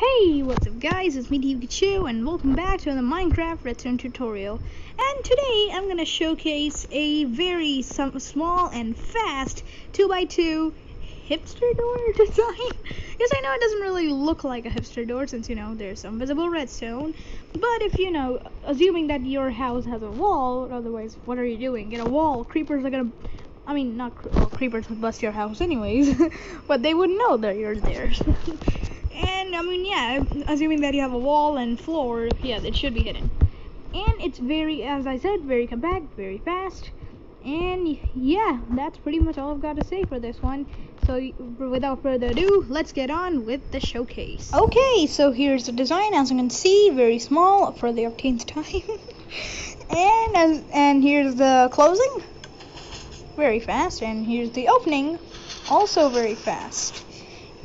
Hey, what's up guys, it's me TVkachu and welcome back to another Minecraft Redstone tutorial. And today I'm to showcase a very small and fast 2x2 hipster door design. yes, I know it doesn't really look like a hipster door since, you know, there's some visible redstone. But if, you know, assuming that your house has a wall, otherwise, what are you doing? Get a wall, creepers are to... I mean, not cre well, creepers would bust your house anyways, but they wouldn't know that you're there. And I mean, yeah, assuming that you have a wall and floor, yeah, it should be hidden. And it's very, as I said, very compact, very fast. And yeah, that's pretty much all I've got to say for this one. So without further ado, let's get on with the showcase. Okay, so here's the design. As you can see, very small for the obtained time. and as, and here's the closing, very fast. And here's the opening, also very fast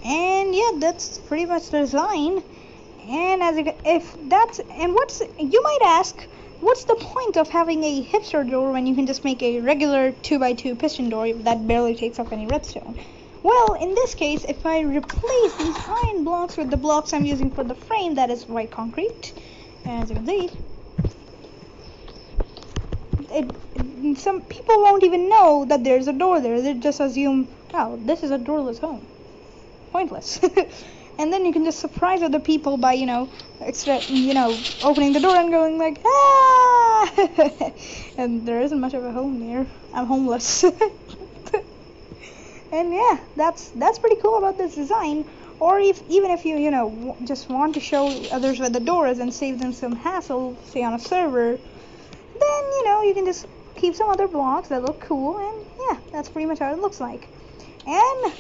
and yeah that's pretty much the design and as it, if that's and what's you might ask what's the point of having a hipster door when you can just make a regular 2x2 piston door that barely takes up any redstone? Well in this case if I replace these iron blocks with the blocks I'm using for the frame that is white concrete as you can see it, it, some people won't even know that there's a door there. They just assume oh this is a doorless home pointless. and then you can just surprise other people by, you know, you know, opening the door and going like, ah! and there isn't much of a home there. I'm homeless. and yeah, that's that's pretty cool about this design. Or if even if you, you know, just want to show others where the door is and save them some hassle, say on a server, then you know you can just keep some other blocks that look cool, and yeah, that's pretty much how it looks like. And,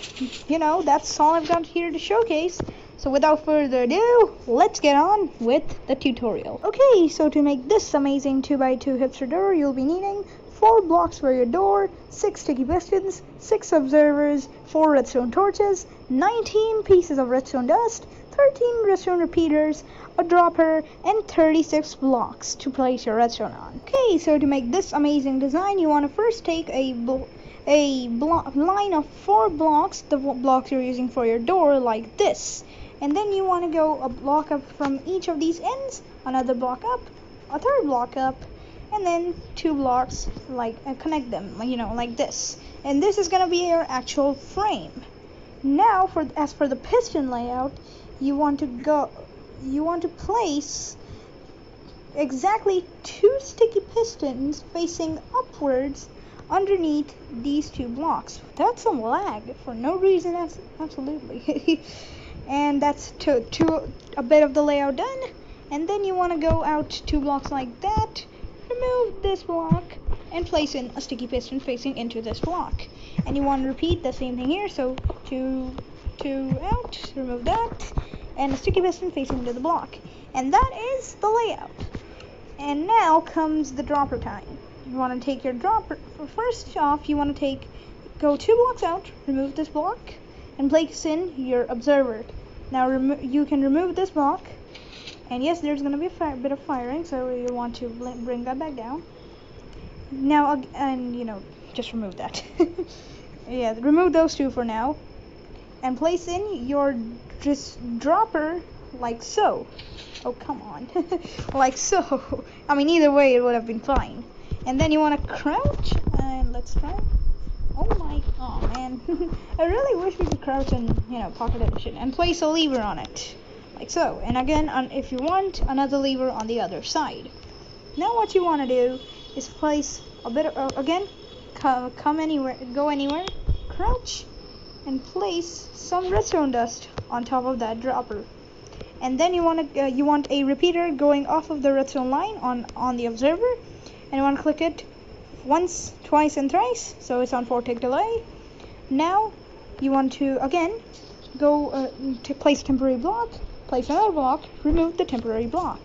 you know, that's all I've got here to showcase. So without further ado, let's get on with the tutorial. Okay, so to make this amazing 2x2 hipster door, you'll be needing 4 blocks for your door, 6 sticky pistons, 6 observers, 4 redstone torches, 19 pieces of redstone dust, 13 redstone repeaters, a dropper, and 36 blocks to place your redstone on. Okay, so to make this amazing design, you want to first take a a line of four blocks, the blocks you're using for your door, like this. And then you want to go a block up from each of these ends, another block up, a third block up, and then two blocks like uh, connect them, you know, like this. And this is gonna be your actual frame. Now, for as for the piston layout, you want to go, you want to place exactly two sticky pistons facing upwards underneath these two blocks. That's some lag for no reason. Absolutely. and that's to, to a bit of the layout done. And then you want to go out two blocks like that, remove this block, and place in a sticky piston facing into this block. And you want to repeat the same thing here. So two, two out, remove that, and a sticky piston facing into the block. And that is the layout. And now comes the dropper time you want to take your dropper. First off, you want to take, go two blocks out, remove this block, and place in your observer. Now you can remove this block, and yes, there's going to be a bit of firing, so you want to bring that back down. Now, and you know, just remove that. yeah, remove those two for now, and place in your just dropper like so. Oh, come on. like so. I mean, either way, it would have been fine and then you want to crouch? And let's try. Oh my oh man. I really wish we could crouch and you know pocket edition and place a lever on it. Like so. And again on, if you want another lever on the other side. Now what you want to do is place a bit of, uh, again come, come anywhere go anywhere crouch and place some redstone dust on top of that dropper. And then you want to uh, you want a repeater going off of the redstone line on on the observer and you want to click it once, twice, and thrice, so it's on 4 tick delay. Now, you want to, again, go uh, to place temporary block, place another block, remove the temporary block.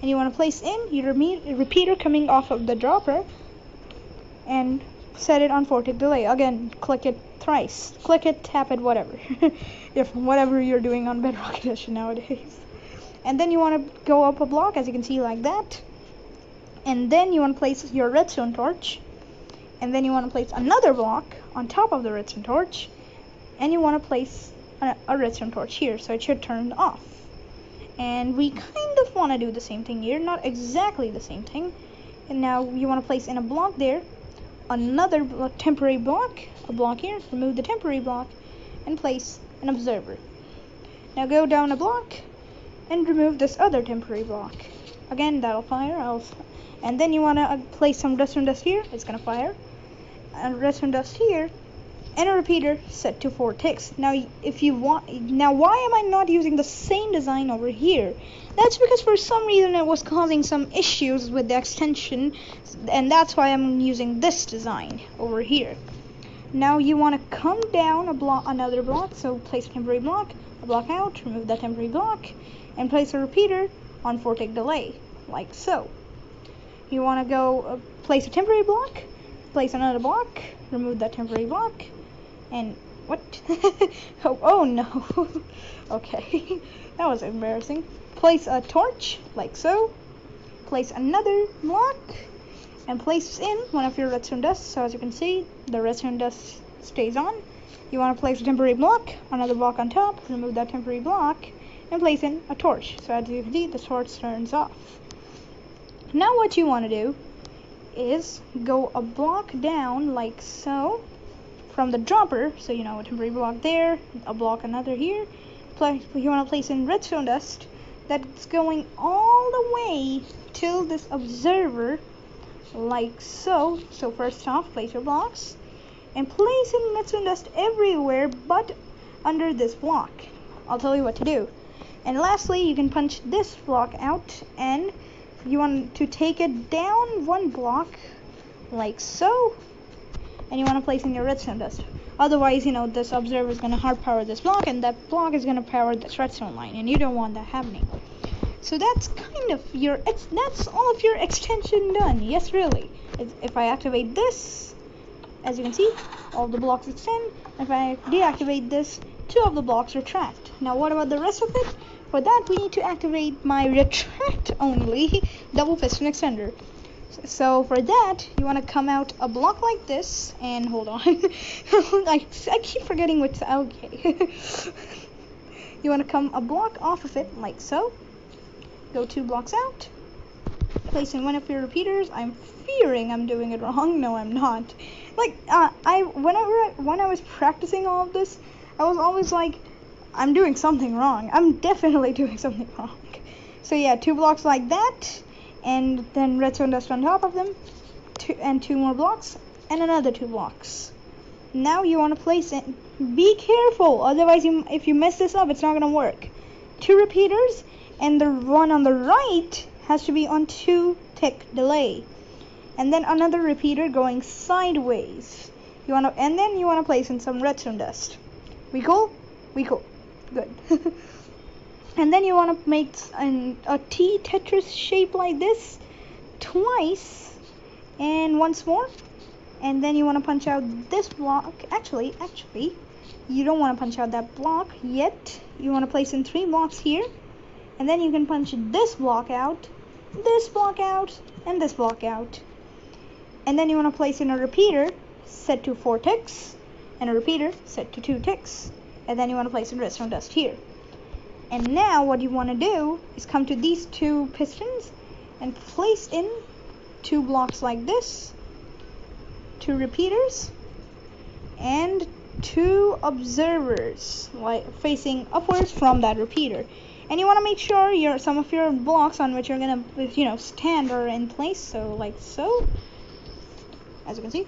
And you want to place in your repeater coming off of the dropper, and set it on 4 tick delay. Again, click it thrice. Click it, tap it, whatever. if whatever you're doing on Bedrock Edition nowadays. And then you want to go up a block, as you can see, like that and then you want to place your redstone torch and then you want to place another block on top of the redstone torch and you want to place a, a redstone torch here, so it should turn off. And we kind of want to do the same thing here, not exactly the same thing. And now you want to place in a block there, another temporary block, a block here, remove the temporary block, and place an observer. Now go down a block and remove this other temporary block. Again, that'll fire. I'll, and then you want to uh, place some redstone dust here. It's going to fire. And redstone dust here. And a repeater set to 4 ticks. Now, if you want, now why am I not using the same design over here? That's because for some reason it was causing some issues with the extension, and that's why I'm using this design over here. Now you want to come down a block, another block, so place a temporary block, a block out, remove that temporary block, and place a repeater on 4 tick delay, like so. You want to go uh, place a temporary block, place another block, remove that temporary block, and what? oh, oh no. okay, that was embarrassing. Place a torch, like so. Place another block, and place in one of your redstone dust. So as you can see, the redstone dust stays on. You want to place a temporary block, another block on top, remove that temporary block, and place in a torch. So as you can see, the torch turns off. Now what you want to do is go a block down like so from the dropper. So you know a temporary block there, a block another here. Place, you want to place in redstone dust that's going all the way till this observer like so. So first off, place your blocks and place in redstone dust everywhere but under this block. I'll tell you what to do. And lastly, you can punch this block out and you want to take it down one block like so and you want to place in your redstone dust. Otherwise, you know, this observer is going to hard power this block and that block is going to power this redstone line and you don't want that happening. So that's kind of your, that's all of your extension done. Yes, really. If I activate this, as you can see, all the blocks extend. If I deactivate this, two of the blocks retract. Now what about the rest of it? For that, we need to activate my retract only double piston extender. So for that, you want to come out a block like this, and hold on, I, I keep forgetting which okay. you want to come a block off of it like so, go two blocks out, place in one of your repeaters. I'm fearing I'm doing it wrong. No, I'm not. Like, uh, I whenever when I was practicing all of this, I was always like, I'm doing something wrong. I'm definitely doing something wrong. So yeah, two blocks like that, and then redstone dust on top of them, two and two more blocks, and another two blocks. Now you want to place it. Be careful, otherwise, you, if you mess this up, it's not gonna work. Two repeaters and the one on the right has to be on 2 tick delay and then another repeater going sideways you want to and then you want to place in some redstone dust we cool we cool good. And then you want to make an, a T Tetris shape like this twice and once more. And then you want to punch out this block. Actually actually you don't want to punch out that block yet. You want to place in three blocks here. And then you can punch this block out this block out and this block out. And then you want to place in a repeater set to 4 ticks and a repeater set to 2 ticks and then you want to place in redstone dust here. And now what you want to do is come to these two pistons and place in two blocks like this two repeaters and two observers like facing upwards from that repeater. And you want to make sure your some of your blocks on which you're gonna you know stand are in place so like so. As you can see.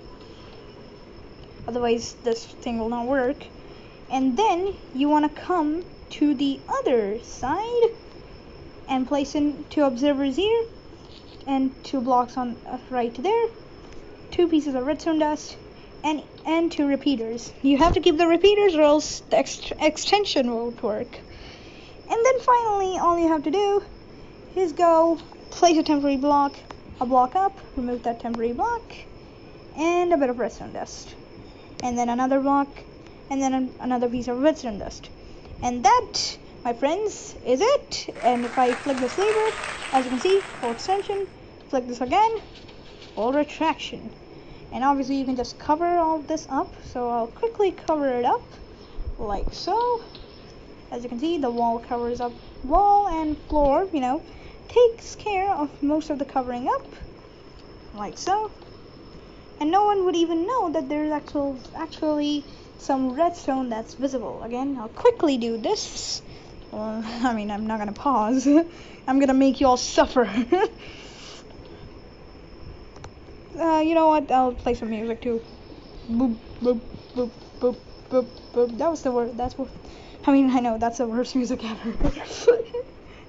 Otherwise this thing will not work and then you want to come to the other side and place in two observers here and two blocks on uh, right there two pieces of redstone dust and and two repeaters you have to keep the repeaters or else the ex extension won't work and then finally, all you have to do is go place a temporary block, a block up, remove that temporary block, and a bit of redstone dust. And then another block, and then another piece of redstone dust. And that, my friends, is it. And if I flick this lever, as you can see, full extension, flick this again, full retraction. And obviously you can just cover all this up, so I'll quickly cover it up, like so. As you can see, the wall covers up wall and floor, you know, takes care of most of the covering up, like so. And no one would even know that there's actual, actually some redstone that's visible. Again, I'll quickly do this. Well, I mean, I'm not gonna pause. I'm gonna make you all suffer. uh, you know what? I'll play some music too. Boop, boop, boop, boop, boop, boop. That was the word. That's what. I mean, I know that's the worst music ever.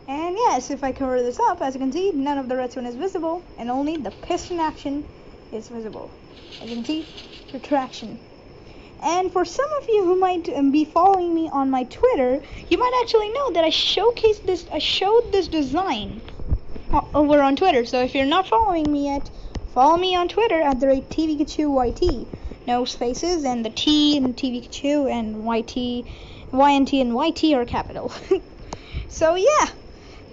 and yes, if I cover this up, as you can see, none of the redstone is visible, and only the piston action is visible. As you can see, retraction. And for some of you who might um, be following me on my Twitter, you might actually know that I showcased this, I showed this design over on Twitter. So if you're not following me yet, follow me on Twitter at the rate TVKachu No spaces, and the T in TVKachu and YT, YNT and YT are capital. so yeah,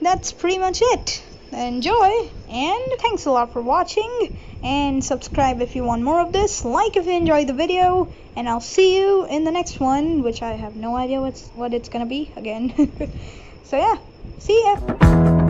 that's pretty much it. Enjoy, and thanks a lot for watching and subscribe if you want more of this. Like if you enjoyed the video. And i'll see you in the next one which i have no idea what's what it's gonna be again. So yeah. See ya